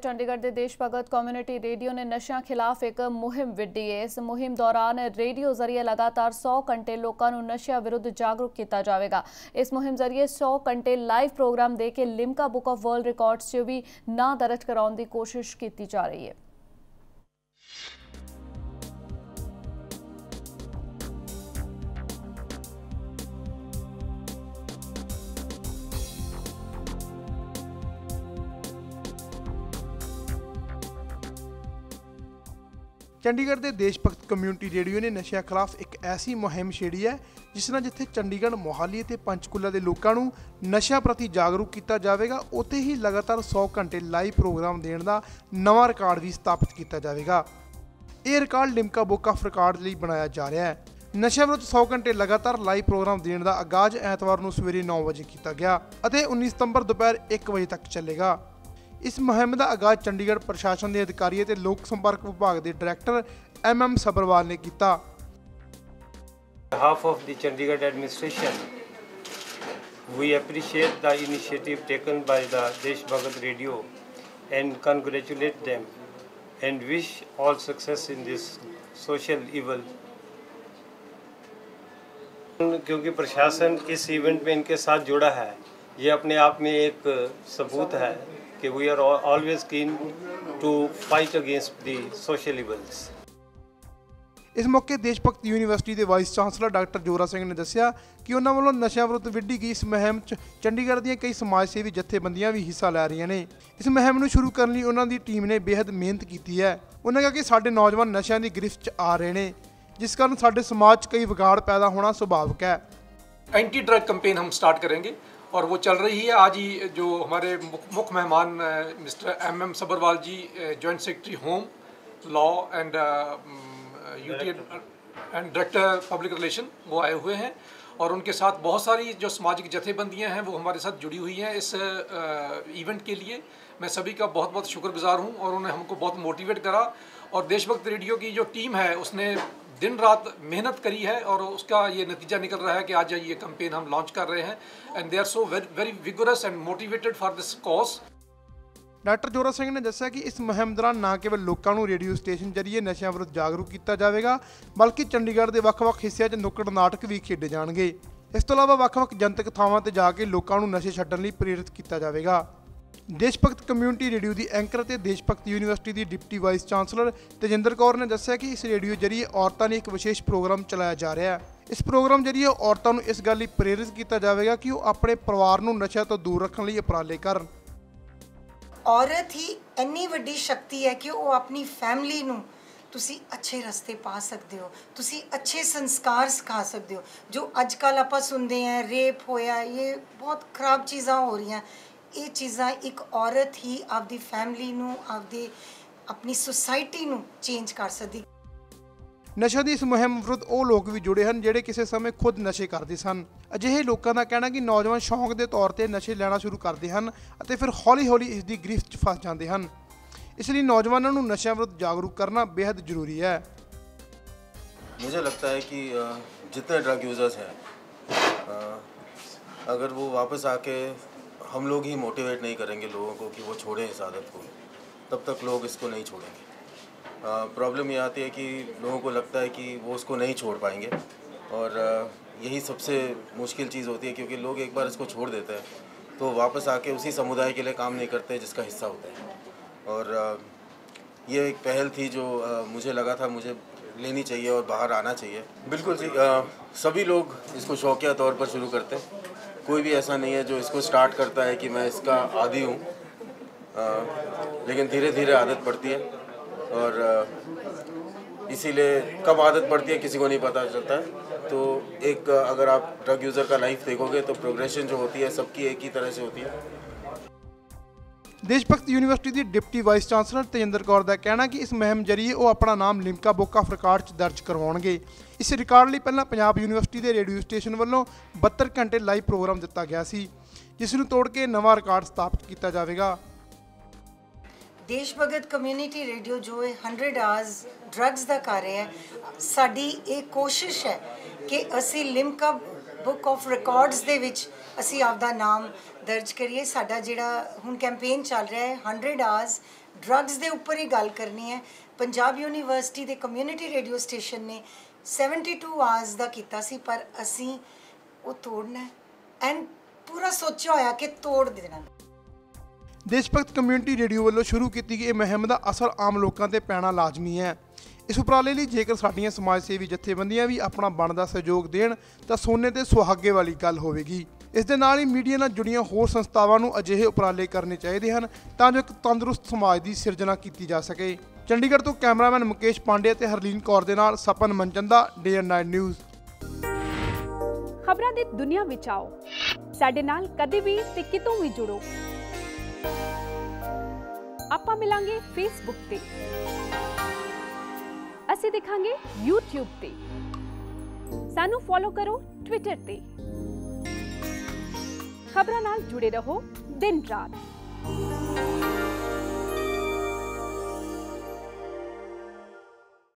ਚੰਡੀਗੜ੍ਹ ਦੇ ਦੇਸ਼ Bhagat community radio ਨੇ ਨਸ਼ਿਆਂ ਖਿਲਾਫ ਇੱਕ ਮੁਹਿੰਮ ਵਿੱਢੀ ਹੈ ਇਸ ਮੁਹਿੰਮ ਦੌਰਾਨ ਰੇਡੀਓ ਜ਼ਰੀਏ ਲਗਾਤਾਰ 100 ਘੰਟੇ ਲੋਕਾਂ ਨੂੰ ਨਸ਼ਿਆਂ ਵਿਰੁੱਧ ਜਾਗਰੂਕ ਕੀਤਾ ਜਾਵੇਗਾ ਇਸ ਮੁਹਿੰਮ ਜ਼ਰੀਏ 100 ਘੰਟੇ ਲਾਈਵ ਪ੍ਰੋਗਰਾਮ ਦੇ ਕੇ Limca book of world records 'ਚ ਵੀ ਨਾਂ ਦਰਜ ਕਰਾਉਣ ਦੀ ਕੋਸ਼ਿਸ਼ ਕੀਤੀ ਜਾ ਰਹੀ ਹੈ ਚੰਡੀਗੜ੍ਹ ਦੇ ਦੇਸ਼ ਭਗਤ ਕਮਿਊਨਿਟੀ ਰੇਡੀਓ ਨੇ ਨਸ਼ਿਆਂ ਖਿਲਾਫ ਇੱਕ ਐਸੀ ਮੁਹਿੰਮ ਛੇੜੀ ਹੈ, ਜਿਸ ਨਾਲ ਜਿੱਥੇ ਚੰਡੀਗੜ੍ਹ, ਮੋਹਾਲੀ ਅਤੇ ਪੰਚਕੂਲਾ ਦੇ ਲੋਕਾਂ ਨੂੰ ਨਸ਼ਿਆਂ ਪ੍ਰਤੀ ਜਾਗਰੂਕ ਕੀਤਾ ਜਾਵੇਗਾ, ਉੱਥੇ ਹੀ ਲਗਾਤਾਰ 100 ਘੰਟੇ ਲਾਈਵ ਪ੍ਰੋਗਰਾਮ ਦੇਣ ਦਾ ਨਵਾਂ ਰਿਕਾਰਡ ਵੀ ਸਥਾਪਿਤ ਕੀਤਾ ਜਾਵੇਗਾ। ਇਹ record Limca book of record ਲਈ ਬਣਾਇਆ ਜਾ ਰਿਹਾ ਹੈ। ਨਸ਼ਿਆਂ ਵਿਰੁੱਧ 100 ਘੰਟੇ ਲਗਾਤਾਰ ਲਾਈਵ ਪ੍ਰੋਗਰਾਮ ਦੇਣ ਦਾ ਆਗਾਜ਼ ਐਤਵਾਰ ਨੂੰ ਸਵੇਰੇ 9 ਵਜੇ ਕੀਤਾ ਗਿਆ ਅਤੇ 19 ਸਤੰਬਰ ਦੁਪਹਿਰ 1 ਵਜੇ ਤੱਕ ਚੱਲੇਗਾ। ਇਸ ਮੁਹਿੰਮ ਦਾ ਆਗਾਜ਼ ਚੰਡੀਗੜ੍ਹ ਪ੍ਰਸ਼ਾਸਨ ਦੇ ਅਧਿਕਾਰੀ ਅਤੇ ਲੋਕ ਸੰਪਰਕ ਵਿਭਾਗ ਦੇ ਡਾਇਰੈਕਟਰ ਐਮ ਐਮ ਸਬਰਵਾਲ ਨੇ ਕੀਤਾ behalf of the Chandigarh administration, we appreciate the initiative taken by the Desh Bhagat Radio and congratulate them and wish all success in this social evil. क्योंकि प्रशासन इस इवेंट में इनके साथ जुड़ा है ये अपने आप में एक सबूत है कि we are always keen to fight against the social evils ਇਸ ਮੌਕੇ ਦੇਸ਼ ਭਗਤ ਯੂਨੀਵਰਸਿਟੀ ਦੇ vice chancellor doctor Jora Singh ਨੇ ਦੱਸਿਆ ਕਿ ਉਹਨਾਂ ਵੱਲੋਂ ਨਸ਼ਿਆਂ ਵਿਰੁੱਧ ਵਿੱਢੀ ਗਈ ਇਸ ਮਹਿੰਮ 'ਚ ਚੰਡੀਗੜ੍ਹ ਦੀਆਂ ਕਈ ਸਮਾਜ ਸੇਵੀ ਜਥੇਬੰਦੀਆਂ ਵੀ ਹਿੱਸਾ ਲੈ ਰਹੀਆਂ ਨੇ। ਇਸ ਮਹਿੰਮ ਨੂੰ ਸ਼ੁਰੂ ਕਰਨ ਲਈ ਉਹਨਾਂ ਦੀ ਟੀਮ ਨੇ ਬੇਹੱਦ ਮਿਹਨਤ ਕੀਤੀ ਹੈ। ਉਹਨਾਂ ਕਿਹਾ ਕਿ ਸਾਡੇ ਨੌਜਵਾਨ ਨਸ਼ਿਆਂ ਦੀ ਗ੍ਰਿਫਤ 'ਚ ਆ ਰਹੇ ਨੇ ਜਿਸ ਕਾਰਨ ਸਾਡੇ ਸਮਾਜ 'ਚ ਕਈ ਵਿਗਾੜ ਪੈਦਾ ਹੋਣਾ ਸੁਭਾਵਿਕ ਹੈ। ਐਂਟੀ ਡਰਗ ਕੈਂਪੇਨ ਹਮ ਸਟਾਰਟ ਕਰਾਂਗੇ। और वो चल रही है। आज ही जो हमारे मुख्य मेहमान mister M M Sabharwal ji joint secretary home law and UT and director public relation वो आए हुए हैं। और उनके साथ बहुत सारी जो सामाजिक जथेबंदियाँ हैं वो हमारे साथ जुड़ी हुई हैं इस इवेंट के लिए। मैं सभी का बहुत बहुत शुक्रगुजार हूँ और उन्होंने हमको बहुत मोटिवेट करा। और देशभक्त रेडियो की जो टीम है उसने दिन रात मेहनत करी है और उसका ये नतीजा निकल रहा है कि आज ये कैंपेन हम लॉन्च कर रहे हैं and they are so very vigorous and motivated for this cause doctor Jora Singh ਨੇ ਦੱਸਿਆ ਕਿ ਇਸ ਮੁਹਿੰਮ ਦੌਰਾਨ ਨਾ ਕੇਵਲ ਲੋਕਾਂ ਨੂੰ ਰੇਡੀਓ ਸਟੇਸ਼ਨ ਜਰੀਏ ਨਸ਼ਿਆਂ ਵਿਰੁੱਧ ਜਾਗਰੂਕ ਕੀਤਾ ਜਾਵੇਗਾ ਬਲਕਿ ਚੰਡੀਗੜ੍ਹ ਦੇ ਵੱਖ-ਵੱਖ ਹਿੱਸਿਆਂ 'ਚ ਨੁੱਕੜ ਨਾਟਕ ਵੀ ਖੇਡੇ ਜਾਣਗੇ ਇਸ ਤੋਂ ਇਲਾਵਾ ਵੱਖ-ਵੱਖ ਜਨਤਕ ਥਾਵਾਂ ਤੇ ਜਾ ਕੇ ਲੋਕਾਂ ਨੂੰ ਨਸ਼ੇ ਛੱਡਣ ਲਈ ਪ੍ਰੇਰਿਤ ਕੀਤਾ ਜਾਵੇਗਾ ਦੇਸ਼ ਭਗਤ ਕਮਿਊਨਿਟੀ ਰੇਡੀਓ ਦੀ ਐਂਕਰ ਅਤੇ ਦੇਸ਼ ਭਗਤ ਯੂਨੀਵਰਸਿਟੀ ਦੀ deputy vice chancellor Tejinder Kaur ਨੇ ਦੱਸਿਆ ਕਿ ਇਸ ਰੇਡੀਓ ਜਰੀਏ ਔਰਤਾਂ ਲਈ ਇੱਕ ਵਿਸ਼ੇਸ਼ ਪ੍ਰੋਗਰਾਮ ਚਲਾਇਆ ਜਾ ਰਿਹਾ ਹੈ। ਇਸ ਪ੍ਰੋਗਰਾਮ ਜਰੀਏ ਔਰਤਾਂ ਨੂੰ ਇਸ ਗੱਲ ਲਈ ਪ੍ਰੇਰਿਤ ਕੀਤਾ ਜਾਵੇਗਾ ਕਿ ਉਹ ਆਪਣੇ ਪਰਿਵਾਰ ਨੂੰ ਨਸ਼ਿਆਂ ਤੋਂ ਦੂਰ ਰੱਖਣ ਲਈ ਉਪਰਾਲੇ ਕਰਨ। ਔਰਤ ਹੀ ਇੰਨੀ ਵੱਡੀ ਸ਼ਕਤੀ ਹੈ ਕਿ ਉਹ ਆਪਣੀ ਫੈਮਿਲੀ ਨੂੰ ਤੁਸੀਂ ਅੱਛੇ ਰਸਤੇ ਪਾ ਸਕਦੇ ਹੋ, ਤੁਸੀਂ ਅੱਛੇ ਸੰਸਕਾਰ ਸਿਖਾ ਸਕਦੇ ਹੋ। ਜੋ ਅੱਜ ਕੱਲ ਆਪਾਂ ਸੁਣਦੇ ਹਾਂ ਰੇਪ ਹੋਇਆ, ਇਹ ਬਹੁਤ ਖਰਾਬ ਚੀਜ਼ਾਂ ਹੋ ਰਹੀਆਂ। ਇਹ ਚੀਜ਼ਾਂ ਇੱਕ ਔਰਤ ਹੀ ਆਪਦੀ ਫੈਮਿਲੀ ਨੂੰ ਆਪਦੀ ਆਪਣੀ ਸੁਸਾਇਟੀ ਨੂੰ ਚੇਂਜ ਕਰ ਸਕਦੀ। ਨਸ਼ਾ ਦੀ ਇਸ ਮੁਹਿੰਮ ਵਿਰੁੱਧ ਉਹ ਲੋਕ ਵੀ ਜੁੜੇ ਹਨ ਜਿਹੜੇ ਕਿਸੇ ਸਮੇਂ ਖੁਦ ਨਸ਼ੇ ਕਰਦੇ ਸਨ। ਅਜਿਹੇ ਲੋਕਾਂ ਦਾ ਕਹਿਣਾ ਕਿ ਨੌਜਵਾਨ ਸ਼ੌਂਕ ਦੇ ਤੌਰ ਤੇ ਨਸ਼ੇ ਲੈਣਾ ਸ਼ੁਰੂ ਕਰਦੇ ਹਨ ਅਤੇ ਫਿਰ ਹੌਲੀ-ਹੌਲੀ ਇਸ ਦੀ ਗ੍ਰਿਫਤ 'ਚ ਫਸ ਜਾਂਦੇ ਹਨ। ਇਸ ਲਈ ਨੌਜਵਾਨਾਂ ਨੂੰ ਨਸ਼ਿਆਂ ਵਿਰੁੱਧ ਜਾਗਰੂਕ ਕਰਨਾ ਬੇਹੱਦ ਜ਼ਰੂਰੀ ਹੈ। मुझे लगता है कि जितने ड्रग यूज़र्स हैं अगर वो वापस आके हम लोग ही मोटिवेट नहीं करेंगे लोगों को कि वो छोड़ें इस आदत को। तब तक लोग इसको नहीं छोड़ेंगे। प्रॉब्लम ये आती है कि लोगों को लगता है कि वो उसको नहीं छोड़ पाएँगे। और यही सबसे मुश्किल चीज़ होती है क्योंकि लोग एक बार इसको छोड़ देते हैं तो वापस आके उसी समुदाय के लिए काम नहीं करते जिसका हिस्सा होते हैं। और ये एक पहल थी जो मुझे लगा था मुझे लेनी चाहिए और बाहर आना चाहिए। बिल्कुल जी सभी लोग इसको शौकिया तौर पर शुरू करते हैं। कोई भी ऐसा नहीं है जो इसको स्टार्ट करता है कि मैं इसका आदि हूँ। लेकिन धीरे धीरे आदत पड़ती है और इसीलिए कब आदत पड़ती है किसी को नहीं पता चलता है। तो एक अगर आप ड्रग यूज़र का लाइफ देखोगे तो प्रोग्रेशन जो होती है सबकी एक ही तरह से होती है। ਦੇਸ਼ ਭਗਤ ਯੂਨੀਵਰਸਿਟੀ ਦੀ deputy vice chancellor Tejinder Kaur ਦਾ ਕਹਿਣਾ ਕਿ ਇਸ ਮੁਹਿੰਮ ਜਰੀਏ ਉਹ ਆਪਣਾ ਨਾਮ ਲਿਮਕਾ ਬੁੱਕ ਆਫ ਰਿਕਾਰਡ 'ਚ ਦਰਜ ਕਰਵਾਉਣਗੇ। ਇਸ ਰਿਕਾਰਡ ਲਈ ਪਹਿਲਾਂ ਪੰਜਾਬ ਯੂਨੀਵਰਸਿਟੀ ਦੇ ਰੇਡੀਓ ਸਟੇਸ਼ਨ ਵੱਲੋਂ 72 ਘੰਟੇ ਲਾਈਵ ਪ੍ਰੋਗਰਾਮ ਦਿੱਤਾ ਗਿਆ ਸੀ, ਜਿਸ ਨੂੰ ਤੋੜ ਕੇ ਨਵਾਂ ਰਿਕਾਰਡ ਸਥਾਪਿਤ ਕੀਤਾ ਜਾਵੇਗਾ। ਦੇਸ਼ ਭਗਤ ਕਮਿਊਨਿਟੀ ਰੇਡੀਓ ਜੋ ਹੈ 100 ਆਵਰਸ ਡਰੱਗਸ ਦਾ ਕਰ ਰਿਹਾ ਹੈ, ਸਾਡੀ ਇਹ ਕੋਸ਼ਿਸ਼ ਹੈ ਕਿ ਅਸੀਂ ਲਿਮਕਾ ਬੁੱਕ ਆਫ ਰਿਕਾਰਡਸ ਦੇ ਵਿੱਚ ਅਸੀਂ ਆਪਦਾ ਨਾਮ ਦਰਜ ਕਰੀਏ। ਸਾਡਾ ਜਿਹੜਾ ਹੁਣ ਕੈਂਪੇਨ ਚੱਲ ਰਿਹਾ ਹੈ 100 ਆਵਰਸ ਡਰੱਗਸ ਦੇ ਉੱਪਰ ਹੀ ਗੱਲ ਕਰਨੀ ਹੈ। ਪੰਜਾਬ ਯੂਨੀਵਰਸਿਟੀ ਦੇ ਕਮਿਊਨਿਟੀ ਰੇਡੀਓ ਸਟੇਸ਼ਨ ਨੇ 72 ਆਵਰਸ ਦਾ ਕੀਤਾ ਸੀ, ਪਰ ਅਸੀਂ ਉਹ ਤੋੜਨਾ ਐਂਡ ਪੂਰਾ ਸੋਚਿਆ ਹੋਇਆ ਕਿ ਤੋੜ ਦੇਣਾ। ਦੇਸ਼ ਭਗਤ ਕਮਿਊਨਿਟੀ ਰੇਡੀਓ ਵੱਲੋਂ ਸ਼ੁਰੂ ਕੀਤੀ ਗਈ ਇਹ ਮੁਹਿੰਮ ਦਾ ਅਸਰ ਆਮ ਲੋਕਾਂ ਤੇ ਪੈਣਾ ਲਾਜ਼ਮੀ ਹੈ। ਇਸ ਉਪਰਾਲੇ ਲਈ ਜੇਕਰ ਸਾਡੀਆਂ ਸਮਾਜ ਸੇਵੀ ਜਥੇਬੰਦੀਆਂ ਵੀ ਆਪਣਾ ਬਣਦਾ ਸਹਿਯੋਗ ਦੇਣ, ਤਾਂ ਸੋਨੇ ਤੇ ਸੁਹਾਗੇ ਵਾਲੀ ਗੱਲ ਹੋਵੇਗੀ। ਇਸ ਦੇ ਨਾਲ ਹੀ ਮੀਡੀਆ ਨਾਲ ਜੁੜੀਆਂ ਹੋਰ ਸੰਸਥਾਵਾਂ ਨੂੰ ਅਜਿਹੇ ਉਪਰਾਲੇ ਕਰਨੇ ਚਾਹੀਦੇ ਹਨ, ਤਾਂ ਜੋ ਇੱਕ ਤੰਦਰੁਸਤ ਸਮਾਜ ਦੀ ਸਿਰਜਣਾ ਕੀਤੀ ਜਾ ਸਕੇ। ਚੰਡੀਗੜ੍ਹ ਤੋਂ ਕੈਮਰਾਮੈਨ ਮੁਕੇਸ਼ ਪਾਂਡੇ ਅਤੇ ਹਰਲੀਨ ਕੌਰ ਦੇ ਨਾਲ Sapan Manchanda day and night news. ਖਬਰਾਂ ਦੀ ਦੁਨੀਆ ਵਿੱਚ ਆਓ। ਸਾਡੇ ਨਾਲ ਕਦੇ ਵੀ ਤੇ ਕਿਤੋਂ ਵੀ ਜੁੜੋ। ਆਪਾਂ ਮਿਲਾਂਗੇ ਫੇਸਬੁੱਕ ਤੇ। ਅਸੀਂ ਦਿਖਾਂਗੇ YouTube ਤੇ। ਸਾਨੂੰ ਫੋਲੋ ਕਰੋ Twitter ਤੇ। ਖਬਰਾਂ ਨਾਲ ਜੁੜੇ ਰਹੋ ਦਿਨ ਰਾਤ।